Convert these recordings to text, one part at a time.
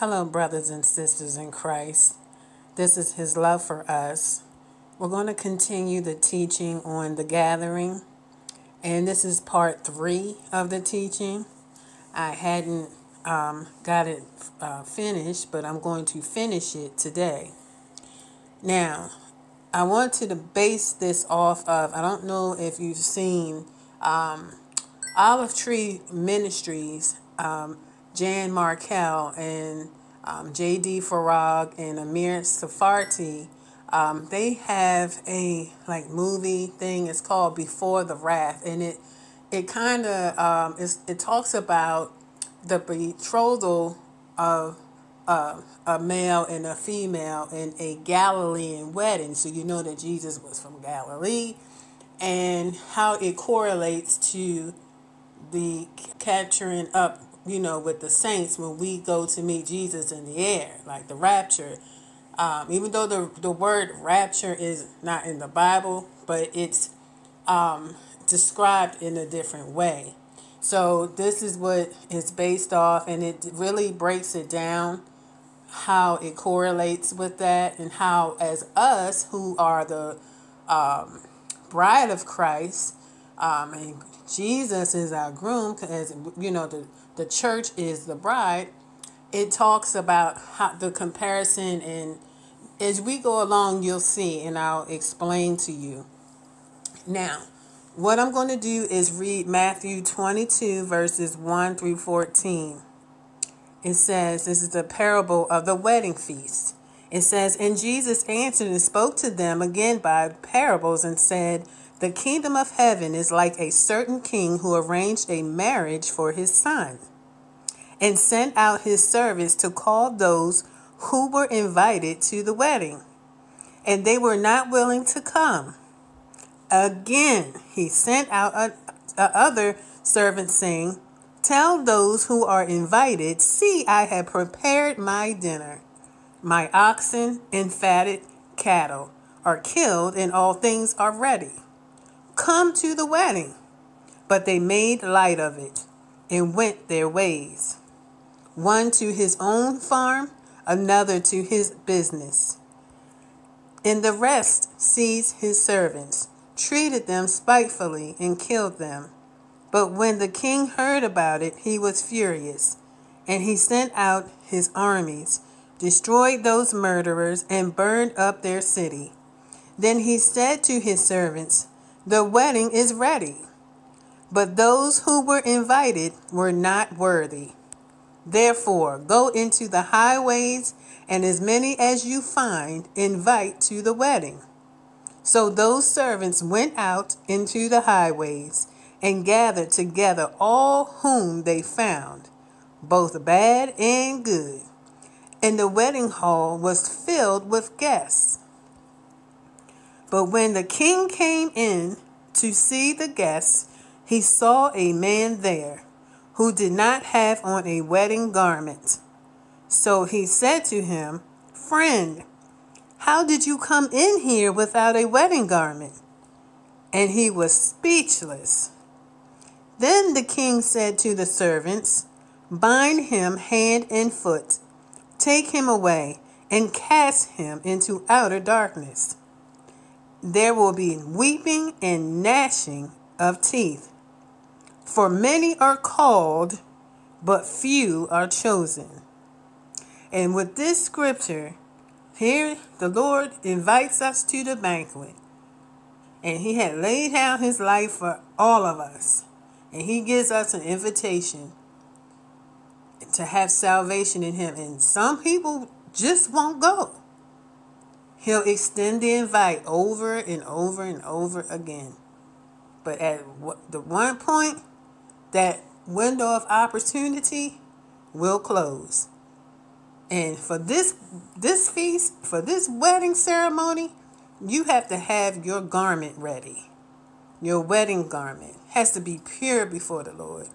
Hello, brothers and sisters in Christ. This is His love for us. We're going to continue the teaching on the gathering, and this is part three of the teaching. I hadn't um, got it uh, finished, but I'm going to finish it today. Now, I wanted to base this off of, I don't know if you've seen um, Olive Tree Ministries. Um, Jan Markell and um, J.D. Farag and Amir Tsarfati, um, they have a like movie thing. It's called Before the Wrath, and it it kind of um, it talks about the betrothal of uh, a male and a female in a Galilean wedding. So you know that Jesus was from Galilee, and how it correlates to the capturing up you know, with the saints when we go to meet Jesus in the air, like the rapture. Um, even though the, the word rapture is not in the Bible, but it's um, described in a different way. So this is what it's based off, and it really breaks it down how it correlates with that, and how, as us who are the um, bride of Christ, um, and Jesus is our groom, as you know, the the church is the bride, it talks about how the comparison and as we go along you'll see and I'll explain to you. Now, what I'm going to do is read Matthew 22 verses 1 through 14. It says, this is the parable of the wedding feast. It says, And Jesus answered and spoke to them again by parables and said, The kingdom of heaven is like a certain king who arranged a marriage for his son and sent out his servants to call those who were invited to the wedding. And they were not willing to come. Again, he sent out a, a other servant, saying, Tell those who are invited, see, I have prepared my dinner. My oxen and fatted cattle are killed, and all things are ready. Come to the wedding. But they made light of it and went their ways one to his own farm, another to his business. And the rest seized his servants, treated them spitefully, and killed them. But when the king heard about it, he was furious, and he sent out his armies, destroyed those murderers, and burned up their city. Then he said to his servants, The wedding is ready, but those who were invited were not worthy. Therefore, go into the highways, and as many as you find, invite to the wedding. So those servants went out into the highways and gathered together all whom they found, both bad and good. And the wedding hall was filled with guests. But when the king came in to see the guests, he saw a man there who did not have on a wedding garment. So he said to him, Friend, how did you come in here without a wedding garment? And he was speechless. Then the king said to the servants, Bind him hand and foot, take him away, and cast him into outer darkness. There will be weeping and gnashing of teeth. For many are called, but few are chosen. And with this scripture, here the Lord invites us to the banquet. And he had laid down his life for all of us. And he gives us an invitation to have salvation in him. And some people just won't go. He'll extend the invite over and over and over again. But at the one point, that window of opportunity will close. And for this this feast, for this wedding ceremony, you have to have your garment ready. Your wedding garment has to be pure before the Lord.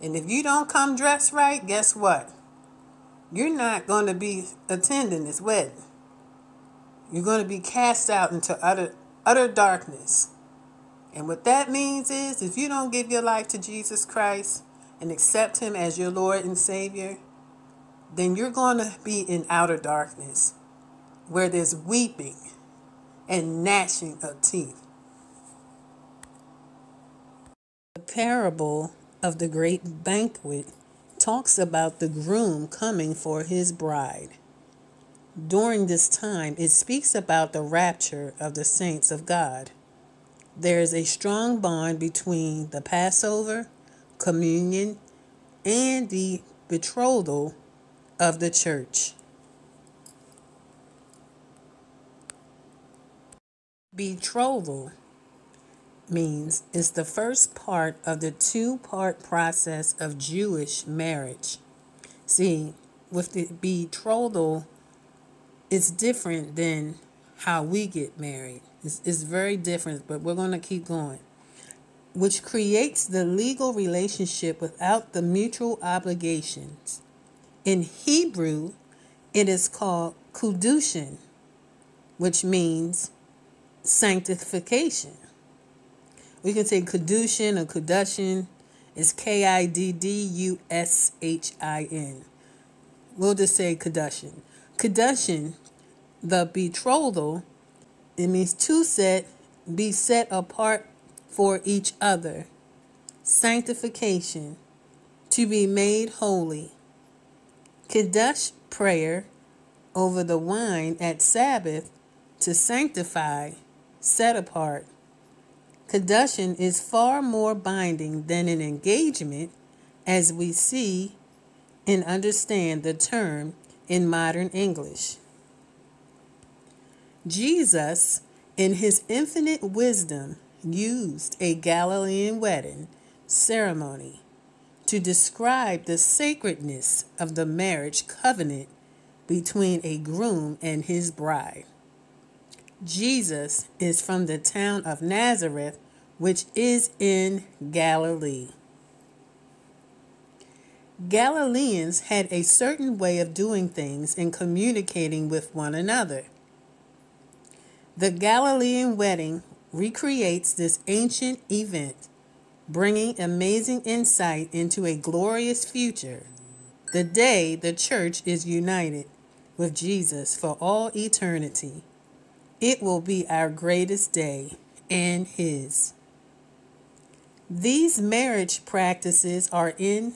And if you don't come dressed right, guess what? You're not going to be attending this wedding. You're going to be cast out into utter utter darkness. And what that means is if you don't give your life to Jesus Christ and accept Him as your Lord and Savior, then you're going to be in outer darkness where there's weeping and gnashing of teeth. The parable of the great banquet talks about the groom coming for his bride. During this time, it speaks about the rapture of the saints of God. There is a strong bond between the Passover, communion, and the betrothal of the church. Betrothal means is the first part of the two part process of Jewish marriage. See, with the betrothal, it's different than how we get married. It's, it's very different, but we're going to keep going. Which creates the legal relationship without the mutual obligations. In Hebrew, it is called kudushin, which means sanctification. We can say kudushin or kudushin. It's K I D D U S H I N. We'll just say kudushin. Kudushin, the betrothal, it means to set, be set apart for each other. Sanctification, to be made holy. Kiddush prayer over the wine at Sabbath to sanctify, set apart. Kiddushin is far more binding than an engagement as we see and understand the term in modern English. Jesus, in his infinite wisdom, used a Galilean wedding ceremony to describe the sacredness of the marriage covenant between a groom and his bride. Jesus is from the town of Nazareth, which is in Galilee. Galileans had a certain way of doing things and communicating with one another. The Galilean wedding recreates this ancient event, bringing amazing insight into a glorious future, the day the church is united with Jesus for all eternity. It will be our greatest day and His. These marriage practices are in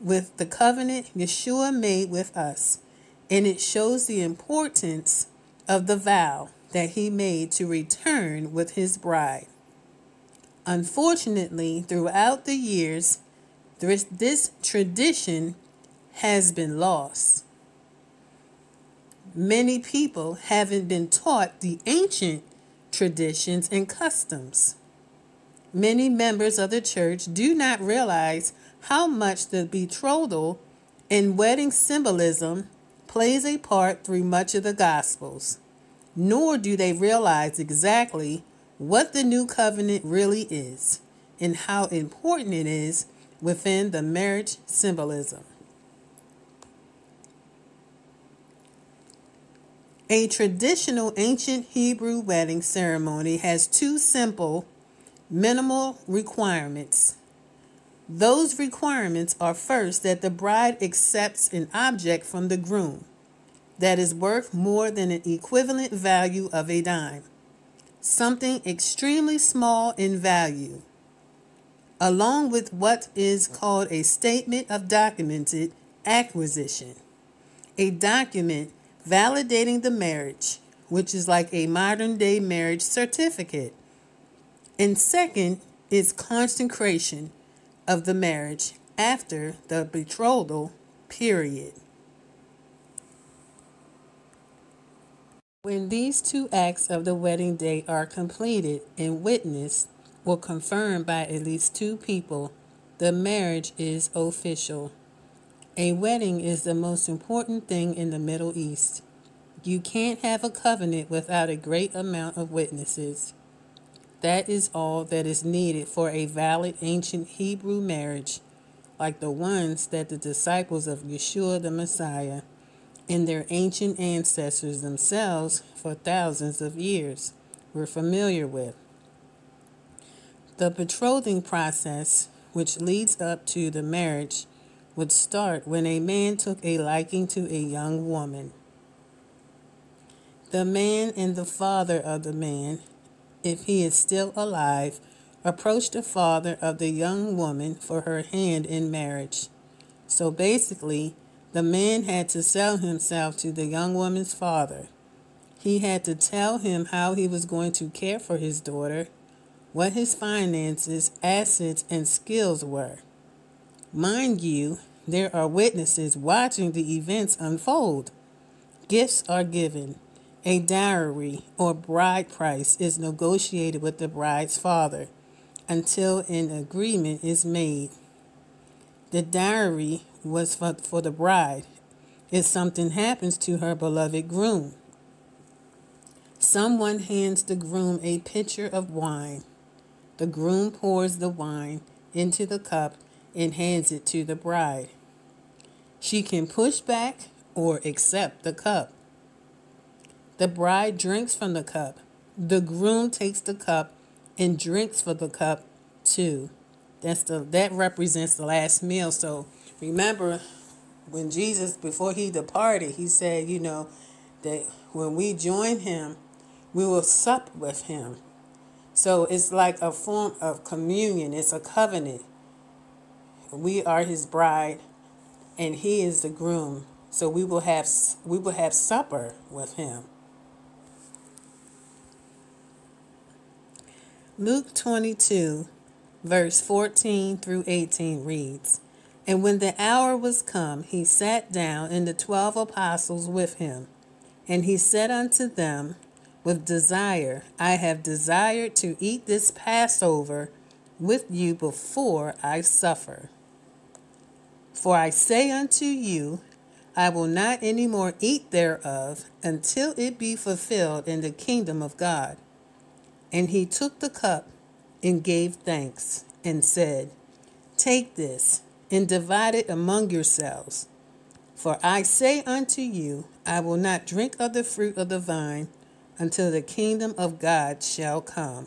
with the covenant Yeshua made with us, and it shows the importance of the vow that he made to return with his bride. Unfortunately, throughout the years, this tradition has been lost many people haven't been taught the ancient traditions and customs. Many members of the church do not realize how much the betrothal and wedding symbolism plays a part through much of the Gospels, nor do they realize exactly what the new covenant really is and how important it is within the marriage symbolism. A traditional ancient Hebrew wedding ceremony has two simple, minimal requirements. Those requirements are first that the bride accepts an object from the groom that is worth more than an equivalent value of a dime, something extremely small in value, along with what is called a statement of documented acquisition. A document validating the marriage, which is like a modern day marriage certificate. And second is consecration of the marriage after the betrothal period. When these two acts of the wedding day are completed and witnessed or confirmed by at least two people, the marriage is official. A wedding is the most important thing in the Middle East. You can't have a covenant without a great amount of witnesses. That is all that is needed for a valid ancient Hebrew marriage, like the ones that the disciples of Yeshua the Messiah and their ancient ancestors themselves for thousands of years were familiar with. The betrothing process, which leads up to the marriage, would start when a man took a liking to a young woman. The man and the father of the man, if he is still alive, approached the father of the young woman for her hand in marriage. So basically, the man had to sell himself to the young woman's father. He had to tell him how he was going to care for his daughter, what his finances, assets, and skills were. Mind you, there are witnesses watching the events unfold. Gifts are given. A dowry or bride price is negotiated with the bride's father until an agreement is made. The dowry was for, for the bride if something happens to her beloved groom. Someone hands the groom a pitcher of wine. The groom pours the wine into the cup and hands it to the bride. She can push back or accept the cup. The bride drinks from the cup. The groom takes the cup and drinks for the cup too. That's the that represents the last meal. So remember when Jesus before he departed, he said, you know, that when we join him, we will sup with him. So it's like a form of communion, it's a covenant. We are his bride and he is the groom. So we will have we will have supper with him. Luke 22, verse 14 through 18 reads And when the hour was come, he sat down, and the twelve apostles with him. And he said unto them, With desire, I have desired to eat this Passover with you before I suffer. For I say unto you, I will not any more eat thereof until it be fulfilled in the kingdom of God. And he took the cup and gave thanks and said, Take this and divide it among yourselves. For I say unto you, I will not drink of the fruit of the vine until the kingdom of God shall come.